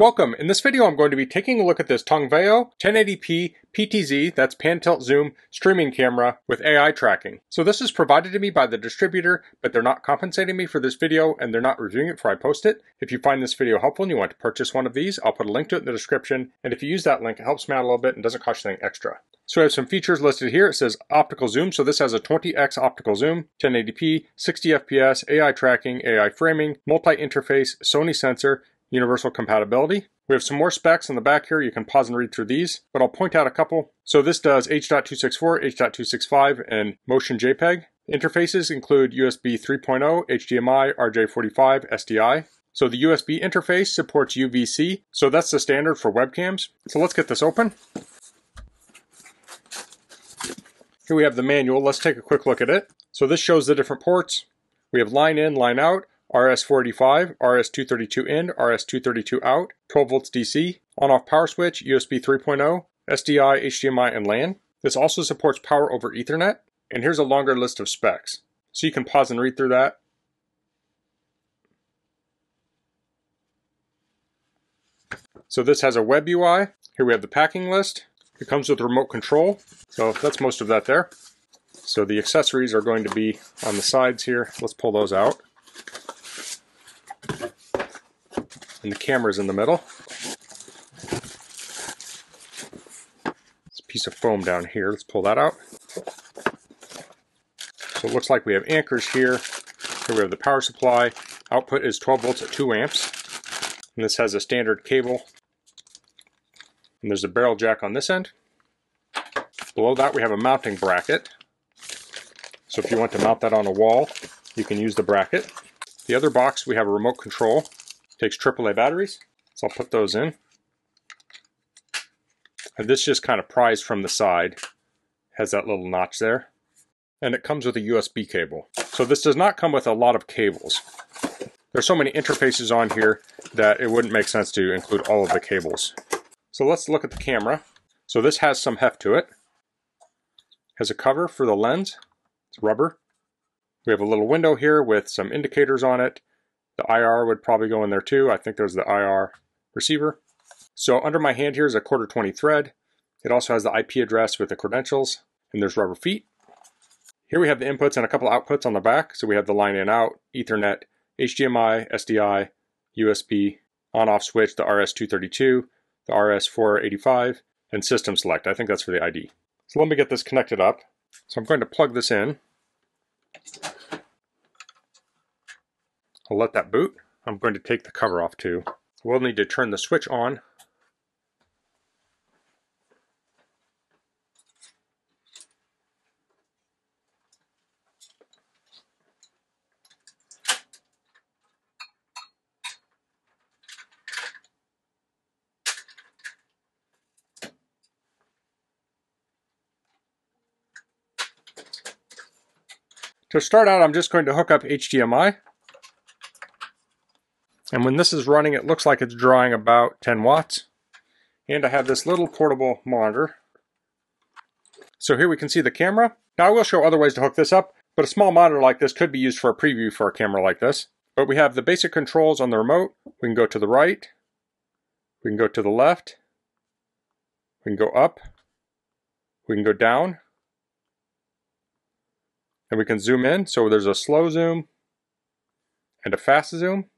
Welcome. In this video I'm going to be taking a look at this Tongveo 1080p PTZ, that's pan tilt zoom, streaming camera with AI tracking. So this is provided to me by the distributor, but they're not compensating me for this video and they're not reviewing it before I post it. If you find this video helpful and you want to purchase one of these, I'll put a link to it in the description. And if you use that link, it helps me out a little bit and doesn't cost you anything extra. So I have some features listed here. It says optical zoom. So this has a 20x optical zoom, 1080p, 60 FPS, AI tracking, AI framing, multi-interface, Sony sensor, universal compatibility. We have some more specs on the back here. You can pause and read through these, but I'll point out a couple. So this does H.264, H.265, and Motion JPEG. Interfaces include USB 3.0, HDMI, RJ45, SDI. So the USB interface supports UVC, so that's the standard for webcams. So let's get this open. Here we have the manual. Let's take a quick look at it. So this shows the different ports. We have line in, line out, RS485, RS232 in, RS232 out, 12 volts DC, on-off power switch, USB 3.0, SDI, HDMI, and LAN. This also supports power over Ethernet. And here's a longer list of specs. So you can pause and read through that. So this has a web UI. Here we have the packing list. It comes with remote control. So that's most of that there. So the accessories are going to be on the sides here. Let's pull those out. And the camera's in the middle. This piece of foam down here, let's pull that out. So it looks like we have anchors here. Here we have the power supply. Output is 12 volts at 2 amps. And this has a standard cable. And there's a barrel jack on this end. Below that we have a mounting bracket. So if you want to mount that on a wall, you can use the bracket. The other box we have a remote control Takes AAA batteries, so I'll put those in. And this just kind of pries from the side, has that little notch there. And it comes with a USB cable. So this does not come with a lot of cables. There's so many interfaces on here that it wouldn't make sense to include all of the cables. So let's look at the camera. So this has some heft to it. Has a cover for the lens. It's rubber. We have a little window here with some indicators on it the IR would probably go in there too. I think there's the IR receiver. So under my hand here is a quarter 20 thread. It also has the IP address with the credentials, and there's rubber feet. Here we have the inputs and a couple outputs on the back. So we have the line in out, Ethernet, HDMI, SDI, USB, on-off switch, the RS232, the RS485, and system select. I think that's for the ID. So let me get this connected up. So I'm going to plug this in. I'll let that boot. I'm going to take the cover off too. We'll need to turn the switch on. To start out, I'm just going to hook up HDMI. And when this is running, it looks like it's drawing about 10 watts. And I have this little portable monitor. So here we can see the camera. Now I will show other ways to hook this up, but a small monitor like this could be used for a preview for a camera like this. But we have the basic controls on the remote. We can go to the right. We can go to the left. We can go up. We can go down. And we can zoom in. So there's a slow zoom and a fast zoom.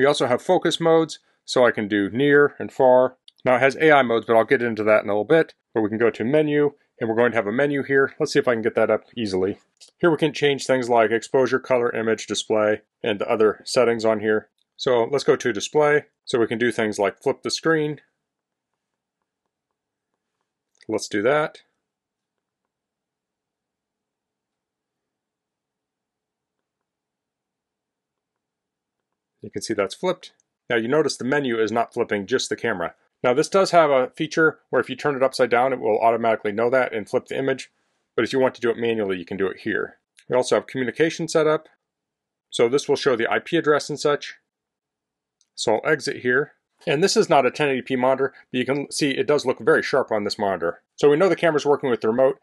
We also have focus modes, so I can do near and far. Now it has AI modes, but I'll get into that in a little bit. But we can go to menu, and we're going to have a menu here. Let's see if I can get that up easily. Here we can change things like exposure, color, image, display, and other settings on here. So let's go to display. So we can do things like flip the screen. Let's do that. You can see that's flipped. Now you notice the menu is not flipping just the camera. Now this does have a feature where if you turn it upside down, it will automatically know that and flip the image. But if you want to do it manually, you can do it here. We also have communication set up. So this will show the IP address and such. So I'll exit here. And this is not a 1080p monitor, but you can see it does look very sharp on this monitor. So we know the camera's working with the remote.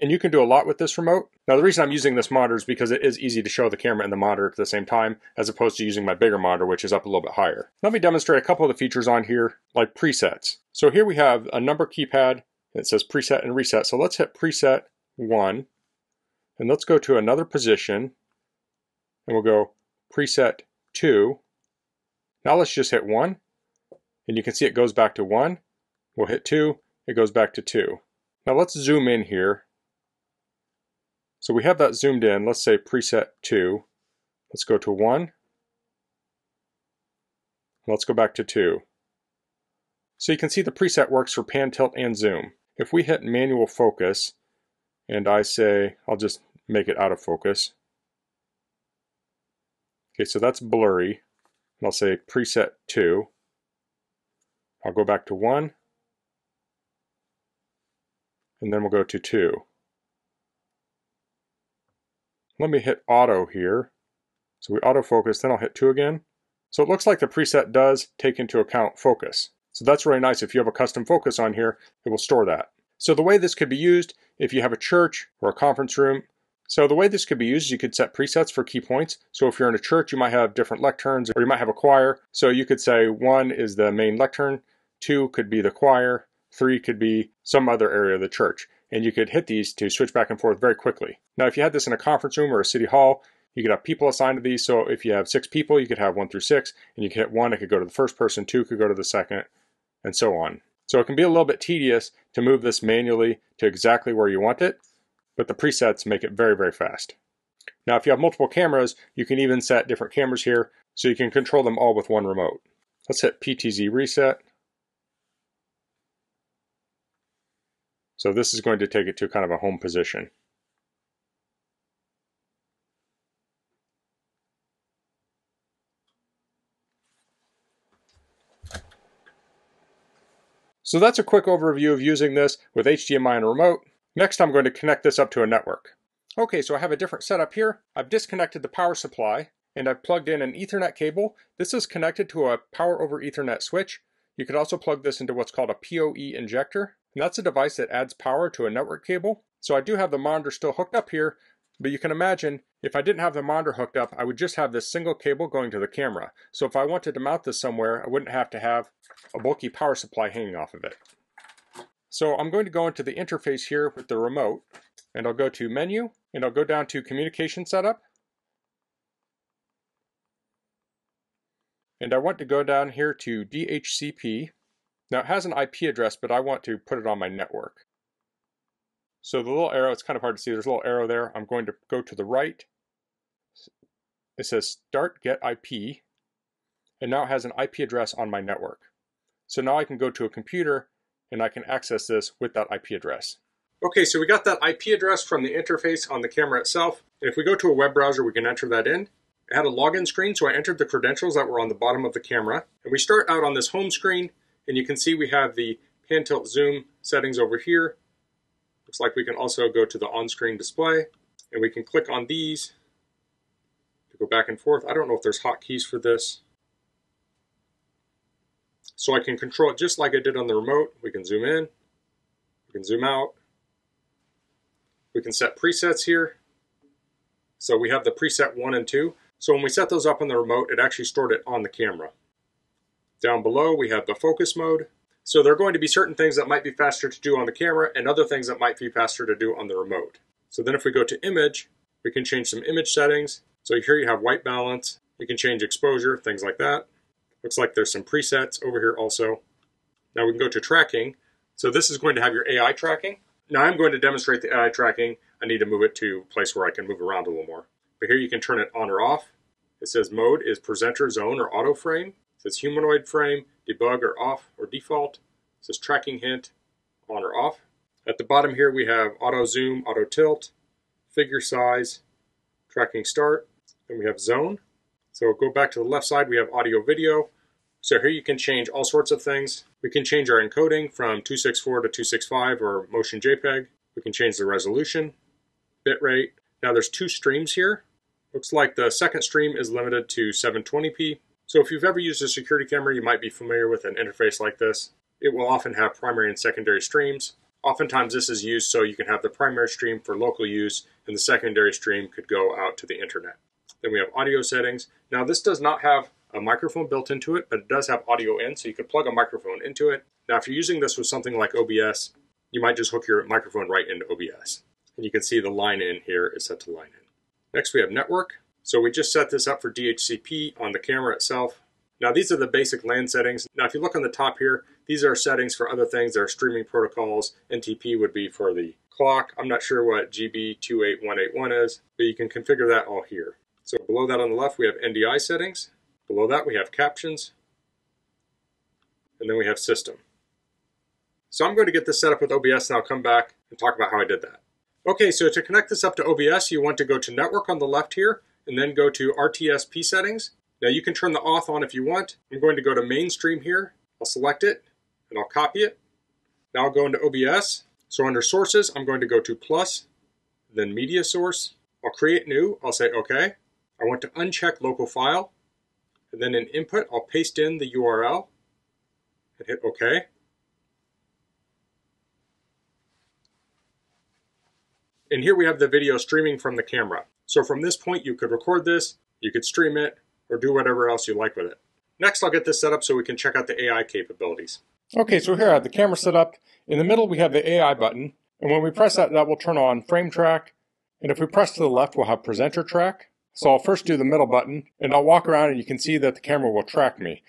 And you can do a lot with this remote. Now the reason I'm using this monitor is because it is easy to show the camera and the monitor at the same time, as opposed to using my bigger monitor, which is up a little bit higher. Let me demonstrate a couple of the features on here, like presets. So here we have a number keypad. It says preset and reset. So let's hit preset 1. And let's go to another position. And we'll go preset 2. Now let's just hit 1. And you can see it goes back to 1. We'll hit 2. It goes back to 2. Now let's zoom in here so we have that zoomed in. Let's say preset 2. Let's go to 1. Let's go back to 2. So you can see the preset works for pan, tilt, and zoom. If we hit manual focus, and I say, I'll just make it out of focus. Okay, so that's blurry. And I'll say preset 2. I'll go back to 1. And then we'll go to 2. Let me hit auto here. So we autofocus, then I'll hit 2 again. So it looks like the preset does take into account focus. So that's really nice. If you have a custom focus on here, it will store that. So the way this could be used, if you have a church or a conference room, so the way this could be used, you could set presets for key points. So if you're in a church, you might have different lecterns, or you might have a choir. So you could say one is the main lectern, two could be the choir, three could be some other area of the church and you could hit these to switch back and forth very quickly. Now, if you had this in a conference room or a city hall, you could have people assigned to these. So if you have six people, you could have one through six, and you could hit one, it could go to the first person, two could go to the second, and so on. So it can be a little bit tedious to move this manually to exactly where you want it, but the presets make it very, very fast. Now, if you have multiple cameras, you can even set different cameras here, so you can control them all with one remote. Let's hit PTZ reset. So this is going to take it to kind of a home position. So that's a quick overview of using this with HDMI and a remote. Next I'm going to connect this up to a network. Okay, so I have a different setup here. I've disconnected the power supply and I've plugged in an Ethernet cable. This is connected to a power over Ethernet switch. You could also plug this into what's called a PoE injector. And that's a device that adds power to a network cable. So I do have the monitor still hooked up here, but you can imagine if I didn't have the monitor hooked up, I would just have this single cable going to the camera. So if I wanted to mount this somewhere, I wouldn't have to have a bulky power supply hanging off of it. So I'm going to go into the interface here with the remote, and I'll go to Menu, and I'll go down to Communication Setup. And I want to go down here to DHCP, now it has an IP address, but I want to put it on my network. So the little arrow, it's kind of hard to see, there's a little arrow there. I'm going to go to the right. It says start get IP, and now it has an IP address on my network. So now I can go to a computer and I can access this with that IP address. Okay, so we got that IP address from the interface on the camera itself. And if we go to a web browser, we can enter that in. I had a login screen, so I entered the credentials that were on the bottom of the camera. And we start out on this home screen, and you can see we have the pan tilt zoom settings over here. Looks like we can also go to the on-screen display and we can click on these to go back and forth. I don't know if there's hotkeys for this. So I can control it just like I did on the remote. We can zoom in, we can zoom out. We can set presets here. So we have the preset one and two. So when we set those up on the remote, it actually stored it on the camera. Down below, we have the focus mode. So there are going to be certain things that might be faster to do on the camera and other things that might be faster to do on the remote. So then if we go to image, we can change some image settings. So here you have white balance. You can change exposure, things like that. Looks like there's some presets over here also. Now we can go to tracking. So this is going to have your AI tracking. Now I'm going to demonstrate the AI tracking. I need to move it to a place where I can move around a little more. But here you can turn it on or off. It says mode is presenter zone or auto frame. Says humanoid frame, debug or off or default. It says tracking hint, on or off. At the bottom here we have auto zoom, auto tilt, figure size, tracking start. Then we have zone. So go back to the left side, we have audio video. So here you can change all sorts of things. We can change our encoding from 264 to 265 or motion JPEG. We can change the resolution, bitrate. Now there's two streams here. Looks like the second stream is limited to 720p. So if you've ever used a security camera, you might be familiar with an interface like this. It will often have primary and secondary streams. Oftentimes this is used so you can have the primary stream for local use and the secondary stream could go out to the internet. Then we have audio settings. Now this does not have a microphone built into it, but it does have audio in, so you could plug a microphone into it. Now if you're using this with something like OBS, you might just hook your microphone right into OBS. And you can see the line in here is set to line in. Next we have network. So we just set this up for DHCP on the camera itself. Now these are the basic LAN settings. Now if you look on the top here, these are settings for other things. There are streaming protocols. NTP would be for the clock. I'm not sure what GB28181 is, but you can configure that all here. So below that on the left we have NDI settings. Below that we have captions. And then we have system. So I'm going to get this set up with OBS and I'll come back and talk about how I did that. Okay, so to connect this up to OBS, you want to go to network on the left here and then go to RTSP settings. Now you can turn the auth on if you want. I'm going to go to mainstream here. I'll select it and I'll copy it. Now I'll go into OBS. So under sources, I'm going to go to plus, then media source. I'll create new. I'll say OK. I want to uncheck local file. And then in input, I'll paste in the URL and hit OK. And here we have the video streaming from the camera. So from this point, you could record this, you could stream it, or do whatever else you like with it. Next, I'll get this set up so we can check out the AI capabilities. Okay, so here I have the camera set up. In the middle, we have the AI button. And when we press that, that will turn on frame track. And if we press to the left, we'll have presenter track. So I'll first do the middle button, and I'll walk around and you can see that the camera will track me.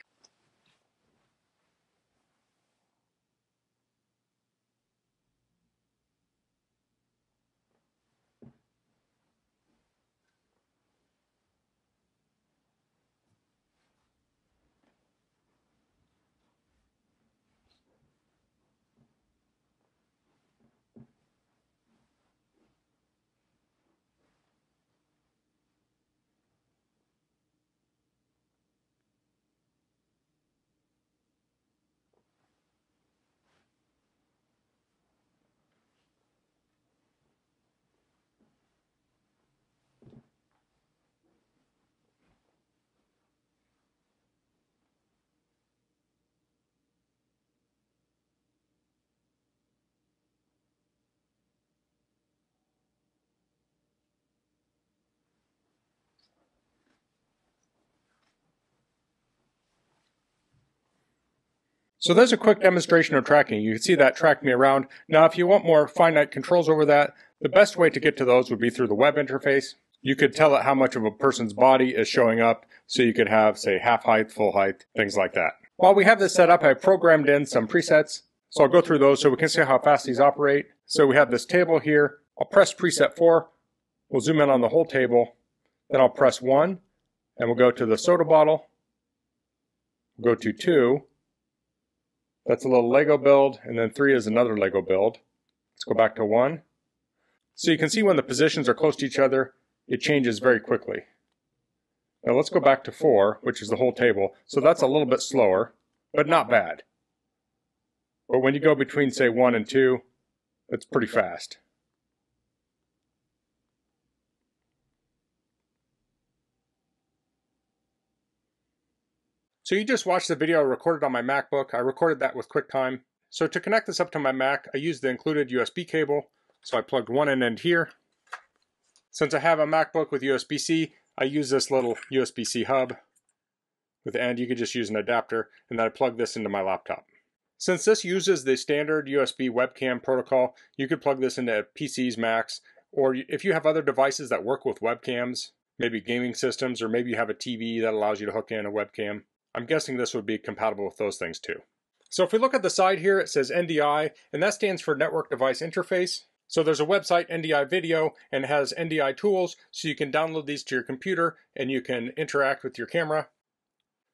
So there's a quick demonstration of tracking. You can see that track me around. Now, if you want more finite controls over that, the best way to get to those would be through the web interface. You could tell it how much of a person's body is showing up, so you could have, say, half height, full height, things like that. While we have this set up, I programmed in some presets. So I'll go through those so we can see how fast these operate. So we have this table here. I'll press preset 4. We'll zoom in on the whole table. Then I'll press 1, and we'll go to the soda bottle. We'll go to 2, that's a little Lego build, and then three is another Lego build. Let's go back to one. So you can see when the positions are close to each other, it changes very quickly. Now let's go back to four, which is the whole table. So that's a little bit slower, but not bad. But when you go between, say, one and two, it's pretty fast. So you just watched the video I recorded on my MacBook. I recorded that with QuickTime. So to connect this up to my Mac, I used the included USB cable. So I plugged one end here. Since I have a MacBook with USB-C, I use this little USB-C hub with the end. You could just use an adapter, and then I plug this into my laptop. Since this uses the standard USB webcam protocol, you could plug this into PCs, Macs, or if you have other devices that work with webcams, maybe gaming systems, or maybe you have a TV that allows you to hook in a webcam, I'm guessing this would be compatible with those things too. So if we look at the side here, it says NDI, and that stands for Network Device Interface. So there's a website, NDI Video, and it has NDI tools, so you can download these to your computer and you can interact with your camera.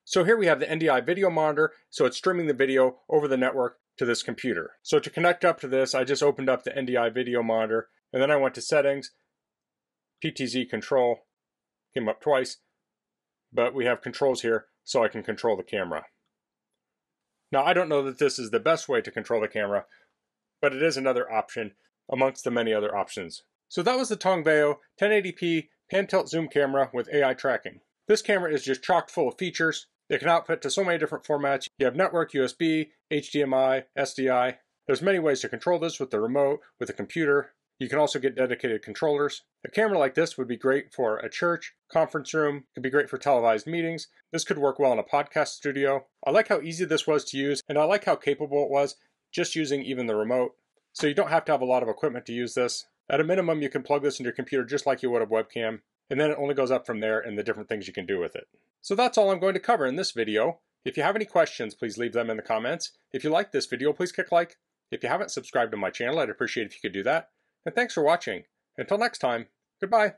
So here we have the NDI video monitor, so it's streaming the video over the network to this computer. So to connect up to this, I just opened up the NDI video monitor, and then I went to settings, PTZ control, came up twice, but we have controls here so I can control the camera. Now, I don't know that this is the best way to control the camera, but it is another option amongst the many other options. So that was the Tongveo 1080p pan tilt zoom camera with AI tracking. This camera is just chock full of features. It can output to so many different formats. You have network, USB, HDMI, SDI. There's many ways to control this with the remote, with a computer. You can also get dedicated controllers. A camera like this would be great for a church, conference room, could be great for televised meetings. This could work well in a podcast studio. I like how easy this was to use, and I like how capable it was just using even the remote. So you don't have to have a lot of equipment to use this. At a minimum, you can plug this into your computer just like you would a webcam, and then it only goes up from there and the different things you can do with it. So that's all I'm going to cover in this video. If you have any questions, please leave them in the comments. If you like this video, please click like. If you haven't subscribed to my channel, I'd appreciate if you could do that. And thanks for watching. Until next time, goodbye.